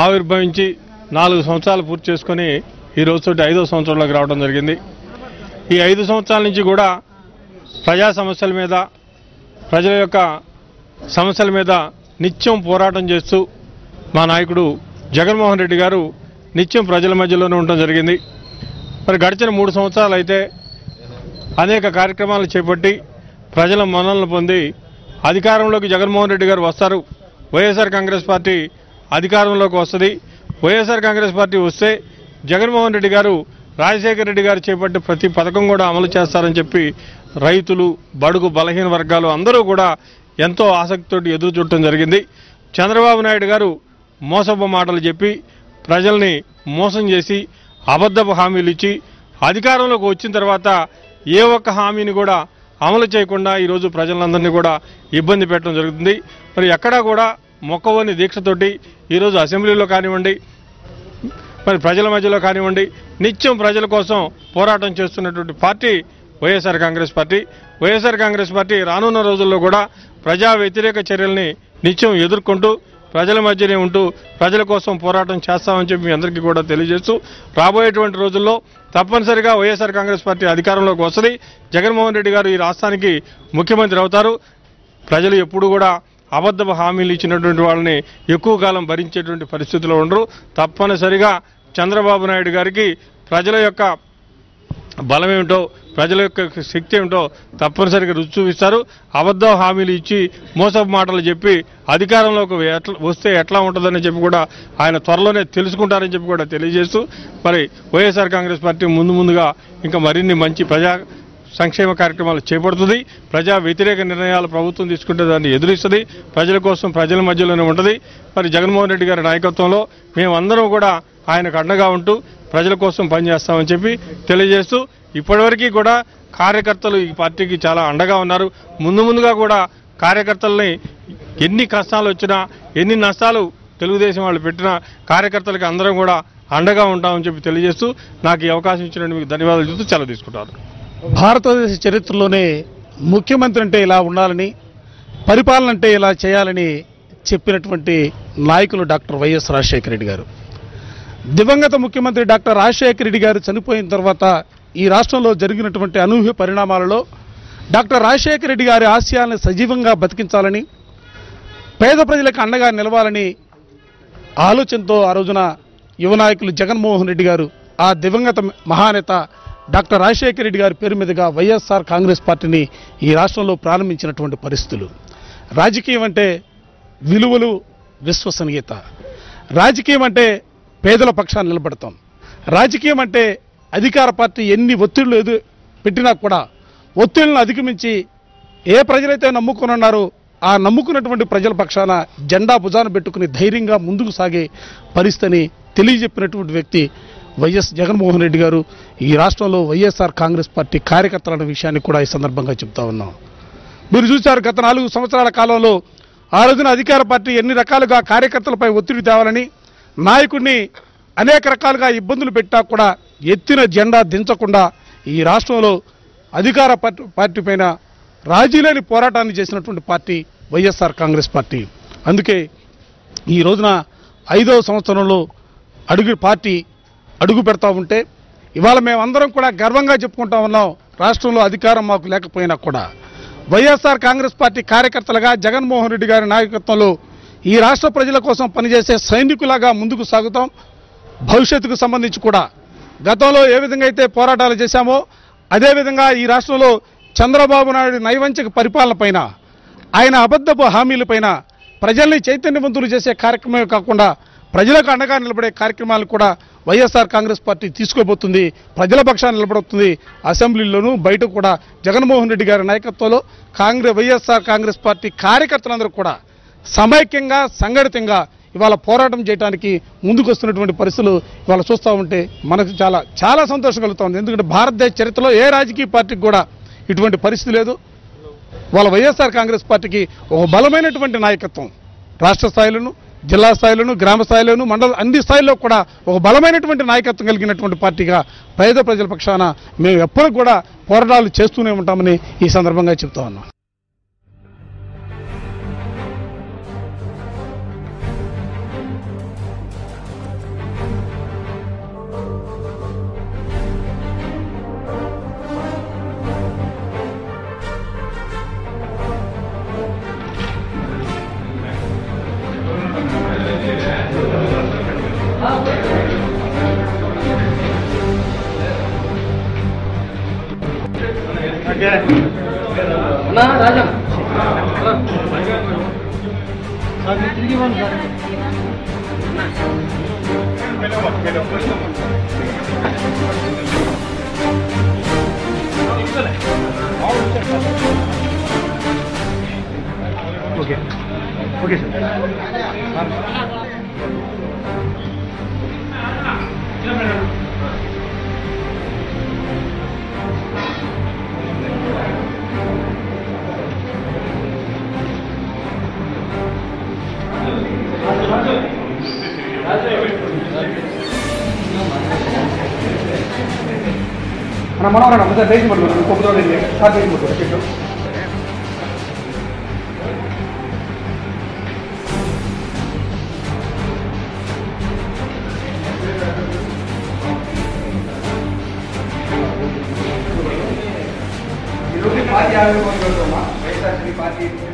ఆవిర్భవించి నాలుగు సంవత్సరాలు పూర్తి చేసుకొని ఈ రోజుతోటి ఐదో సంవత్సరంలోకి రావడం జరిగింది. ఈ ఐదు సంవత్సరాల నుంచి కూడా ప్రజా సమస్యల మీద ప్రజల యొక్క సమస్యల మీద నిత్యం పోరాటం చేస్తూ మా నాయకుడు జగన్మోహన్ రెడ్డి గారు నిత్యం ప్రజల మధ్యలోనే ఉండటం జరిగింది. మరి గడిచిన మూడు సంవత్సరాలు అయితే అనేక కార్యక్రమాలు చేపట్టి ప్రజల మన్ననలు పొంది అధికారంలోకి జగన్మోహన్ రెడ్డి గారు వస్తారు. వైఎస్ఆర్ కాంగ్రెస్ పార్టీ అధికారంలోకి వస్తుంది. వైఎస్ఆర్ కాంగ్రెస్ పార్టీ వస్తే జగన్మోహన్ రెడ్డి గారు రాజశేఖర రెడ్డి గారు చేపట్టే ప్రతి పథకం కూడా అమలు చేస్తారని చెప్పి రైతులు బడుగు బలహీన వర్గాలు అందరూ కూడా ఎంతో ఆసక్తితోటి ఎదురు చూడటం జరిగింది. చంద్రబాబు నాయుడు గారు మోసపు మాటలు చెప్పి ప్రజల్ని మోసం చేసి అబద్ధపు హామీలు ఇచ్చి అధికారంలోకి వచ్చిన తర్వాత ఏ ఒక్క హామీని కూడా అమలు చేయకుండా ఈరోజు ప్రజలందరినీ కూడా ఇబ్బంది పెట్టడం జరుగుతుంది. మరి ఎక్కడా కూడా మొక్కవని దీక్షతోటి ఈరోజు అసెంబ్లీలో కానివ్వండి మరి ప్రజల మధ్యలో కానివ్వండి నిత్యం ప్రజల కోసం పోరాటం చేస్తున్నటువంటి party YSR Congress party. YSR Congress party రానున్న రోజుల్లో కూడా ప్రజా వ్యతిరేక చర్యల్ని నిత్యం ఎదుర్కొంటూ ప్రజల మధ్యనే ఉంటూ ప్రజల కోసం పోరాటం చేస్తామని చెప్పి మీ అందరికీ కూడా తెలియజేస్తూ రాబోయేటువంటి రోజుల్లో తప్పనిసరిగా వైఎస్ఆర్ కాంగ్రెస్ పార్టీ అధికారంలోకి వస్తుంది. జగన్మోహన్ రెడ్డి గారు ఈ రాష్ట్రానికి ముఖ్యమంత్రి అవుతారు. ప్రజలు ఎప్పుడు కూడా అబద్ధపు హామీలు ఇచ్చినటువంటి వాళ్ళని ఎక్కువ కాలం భరించేటువంటి పరిస్థితిలో ఉండరు. తప్పనిసరిగా చంద్రబాబు నాయుడు గారికి ప్రజల యొక్క బలమేమిటో ప్రజల యొక్క శక్తి ఏమిటో తప్పనిసరిగా రుచి చూపిస్తారు. అబద్ధ హామీలు ఇచ్చి మోసపు మాటలు చెప్పి అధికారంలోకి ఎట్లా వస్తే ఎట్లా ఉంటుందని చెప్పి కూడా ఆయన త్వరలోనే తెలుసుకుంటారని చెప్పి కూడా తెలియజేస్తూ మరి వైఎస్ఆర్ కాంగ్రెస్ పార్టీ ముందు ముందుగా ఇంకా మరిన్ని మంచి ప్రజా సంక్షేమ కార్యక్రమాలు చేపడుతుంది. ప్రజా వ్యతిరేక నిర్ణయాలు ప్రభుత్వం తీసుకుంటే దాన్ని ఎదురిస్తుంది. ప్రజల కోసం ప్రజల మధ్యలోనే ఉంటుంది. మరి జగన్మోహన్ రెడ్డి గారి నాయకత్వంలో మేమందరం కూడా ఆయనకు అండగా ఉంటూ ప్రజల కోసం పనిచేస్తామని చెప్పి తెలియజేస్తూ ఇప్పటివరకు కూడా కార్యకర్తలు ఈ పార్టీకి చాలా అండగా ఉన్నారు. ముందు ముందుగా కూడా కార్యకర్తల్ని ఎన్ని కష్టాలు వచ్చినా ఎన్ని నష్టాలు తెలుగుదేశం వాళ్ళు పెట్టినా కార్యకర్తలకి అందరం కూడా అండగా ఉంటామని చెప్పి తెలియజేస్తూ నాకు ఈ అవకాశం ఇచ్చినందుకు మీకు ధన్యవాదాలు చెబుతూ సెలవు తీసుకుంటారు భారతదేశ చరిత్రలోనే ముఖ్యమంత్రి అంటే ఇలా ఉండాలని పరిపాలన అంటే ఇలా చేయాలని చెప్పినటువంటి నాయకులు డాక్టర్ వైఎస్ రాజశేఖర రెడ్డి గారు. దివంగత ముఖ్యమంత్రి డాక్టర్ రాజశేఖర రెడ్డి గారు చనిపోయిన తర్వాత ఈ రాష్ట్రంలో జరిగినటువంటి అనూహ్య పరిణామాలలో డాక్టర్ రాజశేఖర రెడ్డి గారి ఆశయాలను సజీవంగా బతికించాలని పేద ప్రజలకు అండగా నిలవాలని ఆలోచనతో ఆ రోజున యువ నాయకులు జగన్మోహన్ రెడ్డి గారు ఆ దివంగత మహానేత డాక్టర్ రాజశేఖర రెడ్డి గారి పేరు మీదుగా వైఎస్ఆర్ కాంగ్రెస్ పార్టీని ఈ రాష్ట్రంలో ప్రారంభించినటువంటి పరిస్థితులు. రాజకీయం అంటే విలువలు విశ్వసనీయత. రాజకీయం అంటే పేదల పక్షాన్ని నిలబడతాం. రాజకీయం అంటే అధికార పార్టీ ఎన్ని ఒత్తిళ్ళు ఎదు పెట్టినా కూడా ఒత్తిళ్ళను అధిగమించి ఏ ప్రజలైతే నమ్ముకునున్నారో ఆ నమ్ముకున్నటువంటి ప్రజల పక్షాన జెండా భుజాన పెట్టుకుని ధైర్యంగా ముందుకు సాగే పరిస్థితిని తెలియజెప్పినటువంటి వ్యక్తి వైఎస్ జగన్మోహన్ రెడ్డి గారు ఈ రాష్ట్రంలో వైఎస్ఆర్ కాంగ్రెస్ పార్టీ కార్యకర్తలన్న విషయాన్ని కూడా ఈ సందర్భంగా చెప్తా ఉన్నాం. మీరు చూశారు గత నాలుగు సంవత్సరాల కాలంలో ఆ రోజున అధికార పార్టీ ఎన్ని రకాలుగా కార్యకర్తలపై ఒత్తిడి తేవాలని నాయకుడిని అనేక రకాలుగా ఇబ్బందులు పెట్టా కూడా ఎత్తిన జెండా దించకుండా ఈ రాష్ట్రంలో అధికార పార్టీ పార్టీ పైన రాజీలేని పోరాటాన్ని చేసినటువంటి పార్టీ వైఎస్ఆర్ కాంగ్రెస్ పార్టీ. అందుకే ఈ రోజున ఐదవ సంవత్సరంలో అడుగు పార్టీ అడుగు పెడతా ఉంటే ఇవాళ మేమందరం కూడా గర్వంగా చెప్పుకుంటా ఉన్నాం రాష్ట్రంలో అధికారం మాకు లేకపోయినా కూడా. వైఎస్ఆర్ కాంగ్రెస్ పార్టీ కార్యకర్తలుగా జగన్మోహన్ రెడ్డి గారి నాయకత్వంలో ఈ రాష్ట్ర ప్రజల కోసం పనిచేసే సైనికులాగా ముందుకు సాగుతాం. భవిష్యత్తుకు సంబంధించి కూడా గతంలో ఏ విధంగా అయితే పోరాటాలు చేశామో అదేవిధంగా ఈ రాష్ట్రంలో చంద్రబాబు నాయుడు నైవంచక పరిపాలన పైన ఆయన అబద్ధపు హామీలపైన ప్రజల్ని చైతన్యవంతులు చేసే కార్యక్రమమే కాకుండా ప్రజలకు అండగా నిలబడే కార్యక్రమాలు కూడా వైఎస్ఆర్ కాంగ్రెస్ పార్టీ తీసుకోబోతుంది ప్రజల పక్షాన్ని నిలబడుతుంది. అసెంబ్లీలోనూ బయట కూడా జగన్మోహన్ రెడ్డి గారి నాయకత్వంలో కాంగ్రెస్ వైఎస్ఆర్ కాంగ్రెస్ పార్టీ కార్యకర్తలందరూ కూడా సమైక్యంగా సంఘటితంగా ఇవాళ పోరాటం చేయడానికి ముందుకు వస్తున్నటువంటి పరిస్థితులు ఇవాళ చూస్తూ ఉంటే మనకు చాలా చాలా సంతోషం కలుగుతుంది. ఎందుకంటే భారతదేశ చరిత్రలో ఏ రాజకీయ పార్టీకి కూడా ఇటువంటి పరిస్థితి లేదు. వాళ్ళ వైఎస్ఆర్ కాంగ్రెస్ పార్టీకి ఒక బలమైనటువంటి నాయకత్వం రాష్ట్ర స్థాయిలోను జిల్లా స్థాయిలోను గ్రామ స్థాయిలోను మండల అన్ని స్థాయిల్లో కూడా ఒక బలమైనటువంటి నాయకత్వం కలిగినటువంటి పార్టీగా పేద ప్రజల పక్షాన మేము ఎప్పుడు కూడా పోరాటాలు చేస్తూనే ఉంటామని ఈ సందర్భంగా చెప్తా ఉన్నాం. 나 나장 자기 들기만 잘 오케이. 오케이 ನಮ್ಮ ಮನವರ ಮತ್ತೆ ಟೈಪ್ ಮಾಡಬೇಕು ಕೊಬ್ಬರದಲ್ಲಿ ಆ ಟೈಪ್ ಮಾಡಬೇಕು ಕೆಟ್ಟು ಪಾರ್ಟಿ ಆಗಬೇಕು ಅಂತ ವಯಸ್ಸಾಗ್ತದೆ ಪಾರ್ಟಿ